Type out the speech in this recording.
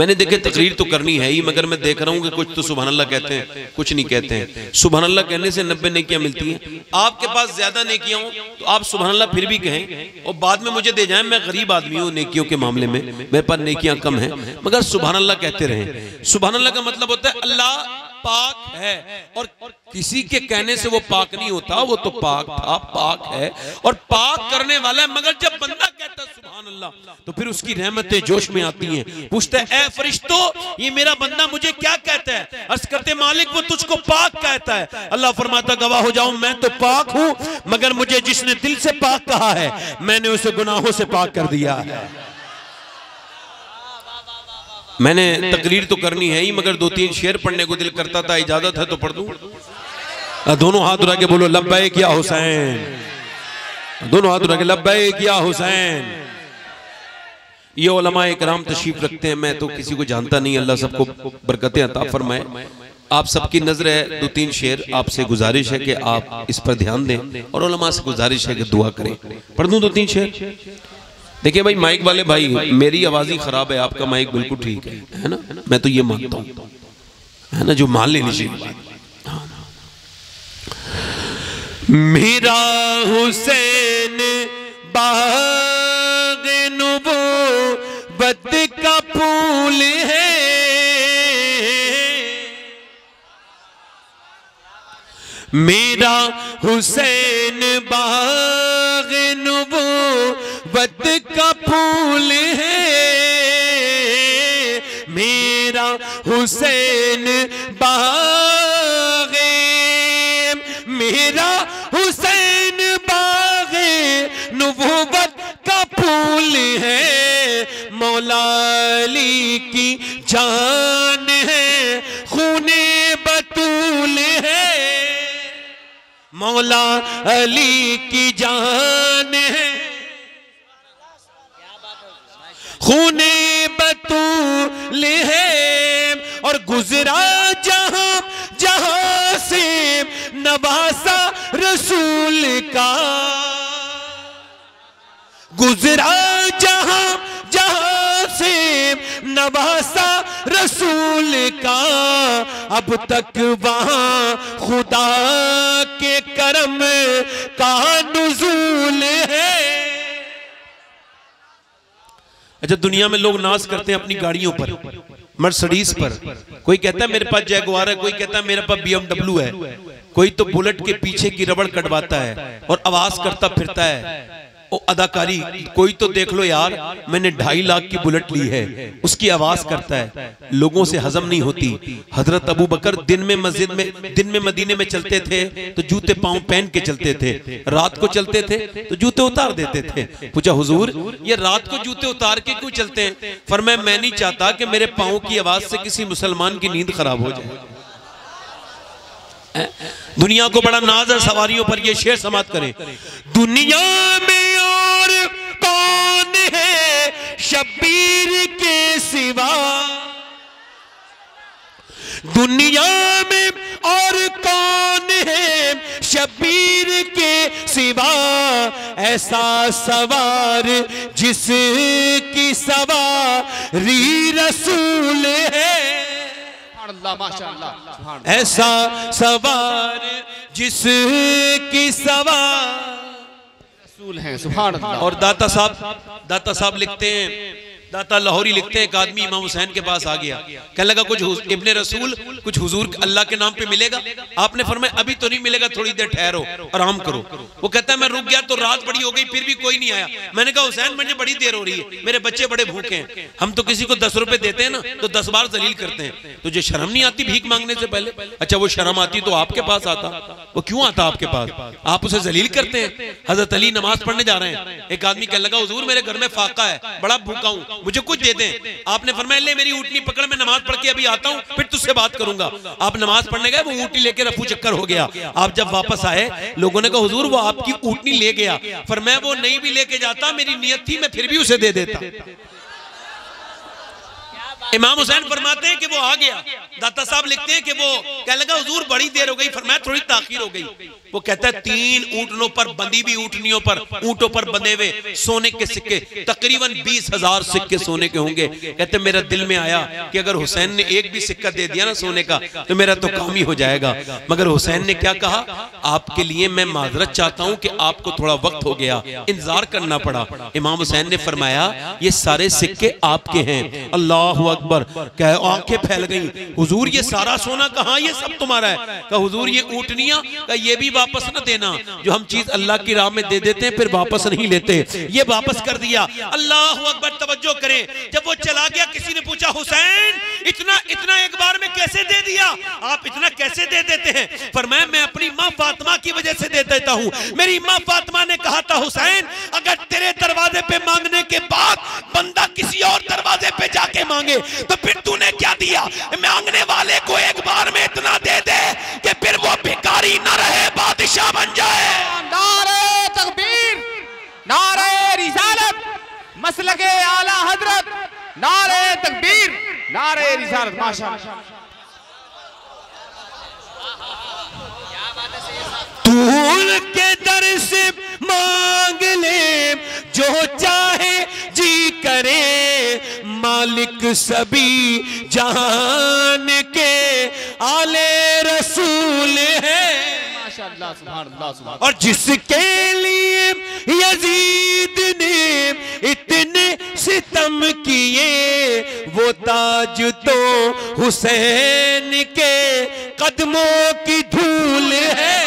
मैंने देखे तकरीर तो करनी है ही मगर मैं देख रहा हूँ कि कुछ तो सुबह अल्लाह कहते हैं कुछ नहीं कहते हैं। सुबह अल्लाह कहने से नब्बे नेकियाँ मिलती हैं। आपके पास ज़्यादा नेकियाँ हो तो आप सुबह अल्लाह फिर भी कहें। और बाद में मुझे दे जाए मैं गरीब आदमी हूँ नेकियों के मामले में। मेरे पास नेकियाँ कम है मगर सुबह अल्लाह कहते रहे। सुबह अल्लाह का मतलब होता है अल्लाह पाक है। और किसी के कहने से वो पाक नहीं होता, वो तो पाक था, पाक है। और पाक करने वाला है, मगर जब बंदा कहता है सुबहान अल्लाह तो फिर उसकी रहमतें जोश में आती हैं। पूछता है, ए फरिश्तो, ये मेरा बंदा मुझे क्या कहता है? अर्ज़ करते, मालिक, वो तुझको पाक कहता है। अल्लाह फरमाता, गवाह हो जाऊँ मैं तो पाक हूँ, मगर मुझे जिसने दिल से पाक कहा है, मैंने उसे गुनाहों से पाक कर दिया। है मैंने तकरीर तो करनी है ही मगर दो तीन शेर पढ़ने को दिल करता था इजाज़त है तो पढ़ दूँ। दोनों हाथ उठा के बोलो लब्बे किया हुसैन। दोनों हाथ उठा के लब्बे किया हुसैन। ये ओलमा कराम तशरीफ़ रखते हैं मैं तो किसी को जानता नहीं अल्लाह सबको बरकतें अता फरमाए। आप सबकी नज़र है दो तीन शेर आपसे गुजारिश है कि आप इस पर ध्यान दें और ओलमा से गुजारिश है कि दुआ करें। पढ़ दूँ दो तीन शेर। देखिए भाई, माइक वाले भाई, मेरी आवाज़ ही खराब है, आपका माइक बिल्कुल ठीक है है ना? मैं तो ये मानता हूँ, है ना? जो मान लेनी चाहिए। मेरा हुसैन बाग बद का फूल है। मेरा हुसैन बाग नुबो बद का फूल है। मेरा हुसैन बागे। मेरा हुसैन बागे नुबूवत का फूल है। मौलाली की जान है। खूने बतूल है। मौला अली की जान है। खूने बतूल है और गुजरा जहाँ जहाँ से नवासा रसूल का। गुजरा जहाँ जहाँ से नवासा रसूल का। अब तक वहाँ खुदा के करम का अच्छा दुनिया में लोग नाश करते हैं अपनी गाड़ियों पर, मर्सडीज पर। कोई कहता है, मेरे पास जयगुआर है, कोई कहता है, मेरे पास बीएमडब्ल्यू है, कोई तो बुलेट के पीछे की रबड़ कटवाता है और आवाज़ करता फिरता है। ओ अदाकारी, कोई तो देख लो यार, मैंने ढाई लाख की बुलेट ली है। उसकी आवाज़ करता है। लोगों से हजम नहीं होती। हज़रत अबू बकर दिन में मस्जिद में, दिन में मदीने में चलते थे तो जूते पाँव पहन के चलते थे। रात को चलते थे तो जूते उतार देते थे। पूछा, हुजूर, ये रात को जूते उतार के क्यों चलते हैं? पर मैं मैं नहीं चाहता कि मेरे पाँव की आवाज़ से किसी मुसलमान की नींद खराब हो जाए। दुनिया को बड़ा नाज है सवारियों पर ये शेर समाप्त करें। दुनिया में और कौन है शबीर के सिवा? दुनिया में और कौन है शबीर के सिवा? ऐसा सवार जिसकी सवारी रसूल है। ऐसा सवार जिस की सवार रसूल हैं सुबह और दाता साहब दाता साहब लिखते हैं। दाता लाहौरी लिखते हैं, एक आदमी इमाम हुसैन के पास आ गया। कहने लगा, कुछ इब्ने रसूल, कुछ हुजूर अल्लाह के नाम पे मिलेगा? आपने फरमाया, अभी तो नहीं मिलेगा, थोड़ी देर ठहरो, आराम करो। वो कहता है, मैं रुक गया तो रात बड़ी हो गई, फिर भी कोई नहीं आया। मैंने कहा, हुसैन, मुझे बड़ी देर हो रही है, मेरे बच्चे बड़े भूखे हैं। हम तो किसी को दस रुपए देते हैं ना तो दस बार जलील करते हैं। तुझे शर्म नहीं आती भीख मांगने से पहले? अच्छा वो शर्म आती तो आपके पास आता। वो क्यों आता आपके पास? आप उसे जलील करते हैं? हज़रत अली, नमाज़ पढ़ने जा रहे हैं। एक आदमी कहने लगा, हुजूर, मेरे घर में फाका है, बड़ा भूखा हूँ। मुझे कुछ दे दें। आपने फरमाया, ले, मेरी ऊटनी पकड़, मैं नमाज़ पढ़ के अभी आता हूँ, फिर तुझसे बात करूँगा। आप नमाज़ पढ़ने गए, वो ऊटनी लेके रफू चक्कर हो गया। आप जब वापस आए, लोगों ने कहा, हुजूर, वो आपकी ऊटनी ले गया। पर मैं वो नहीं भी लेके जाता, मेरी नीयत थी, मैं फिर भी उसे दे देता। इमाम हुसैन फरमाते हैं कि वो आ गया। दाता साहब लिखते हैं कि वो कह लगा, हुजूर, बड़ी देर हो गई फरमाया थोड़ी ताखीर हो गई। वो कहता है, तीन ऊँटनों पर, बंदी भी ऊँटनियों पर, ऊँटों पर बंधे हुए, सोने के सिक्के, तकरीबन बीस हज़ार सिक्के सोने के होंगे। कहते, मेरा दिल में आया कि अगर हुसैन ने एक भी सिक्का दे दिया ना सोने का तो मेरा तो काम ही हो जाएगा। मगर हुसैन ने क्या कहा, आपके लिए मैं माजरत चाहता हूँ कि आपको थोड़ा वक्त हो गया, इंतज़ार करना पड़ा। इमाम हुसैन ने फरमाया, ये सारे सिक्के आपके हैं। अल्लाह अकबर, कह आँखें फैल गई। हुजूर, ये सारा सोना कहाँ ये सब तुम्हारा है। कहा हुजूर, ये ऊँटनिया का ये भी वापस न देना। जो हम चीज़ अल्लाह की राह में दे देते हैं, फिर वापस नहीं लेते। ये वापस कर दिया। अल्लाह अकबर, तवज्जो करें। जब वो चला गया, किसी ने पूछा, हुसैन, इतना इतना एक बार में कैसे दे दिया? आप इतना कैसे दे देते हैं? फरमाया, मैं अपनी माँ फातिमा की वजह से दे देता हूँ। मेरी माँ फातिमा ने कहा था, हुसैन, अगर तेरे दरवाजे पे मांगने के बाद बंदा किसी और दरवाजे पे जाके मांगे तो फिर तूने क्या दिया? मांगने वाले को एक बार में इतना दे दे कि फिर वो भिखारी ना रहे बादशाह बन जाए। नारे तकबीर नारे रिसालत मसलके आला हज़रत नारे तकबीर नारे रिसालत माशा के दर से मांग ले जो चाहे जी करे। मालिक सभी जहान के आले रसूल है। और जिसके लिए यजीद ने इतने सितम किए वो ताज तो हुसैन के कदमों की धूल है।